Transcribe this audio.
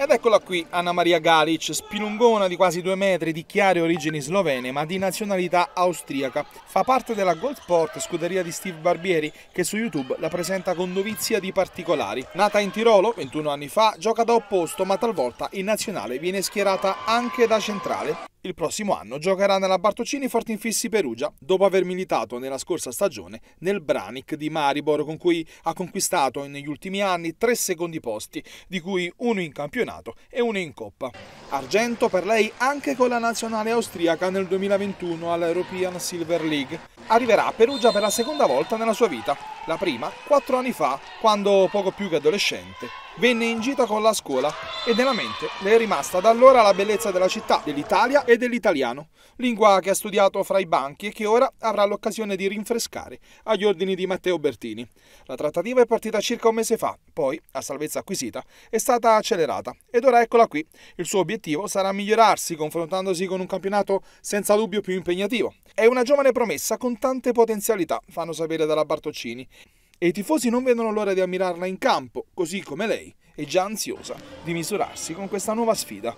Ed eccola qui Anna Maria Galic, spilungona di quasi due metri, di chiare origini slovene ma di nazionalità austriaca. Fa parte della Gold Sport, scuderia di Steve Barbieri, che su YouTube la presenta con dovizia di particolari. Nata in Tirolo 21 anni fa, gioca da opposto ma talvolta in nazionale viene schierata anche da centrale. Il prossimo anno giocherà nella Bartocini Fortinfissi Perugia, dopo aver militato nella scorsa stagione nel Branic di Maribor, con cui ha conquistato negli ultimi anni tre secondi posti, di cui uno in campionato e uno in Coppa. Argento per lei anche con la nazionale austriaca nel 2021 all'European Silver League. Arriverà a Perugia per la seconda volta nella sua vita, la prima quattro anni fa, quando poco più che adolescente venne in gita con la scuola e nella mente le è rimasta da allora la bellezza della città, dell'Italia e dell'italiano, lingua che ha studiato fra i banchi e che ora avrà l'occasione di rinfrescare agli ordini di Matteo Bertini. La trattativa è partita circa un mese fa, poi, a salvezza acquisita, è stata accelerata ed ora eccola qui. Il suo obiettivo sarà migliorarsi confrontandosi con un campionato senza dubbio più impegnativo. È una giovane promessa con tante potenzialità, fanno sapere dalla Bartoccini e i tifosi non vedono l'ora di ammirarla in campo, così come lei è già ansiosa di misurarsi con questa nuova sfida.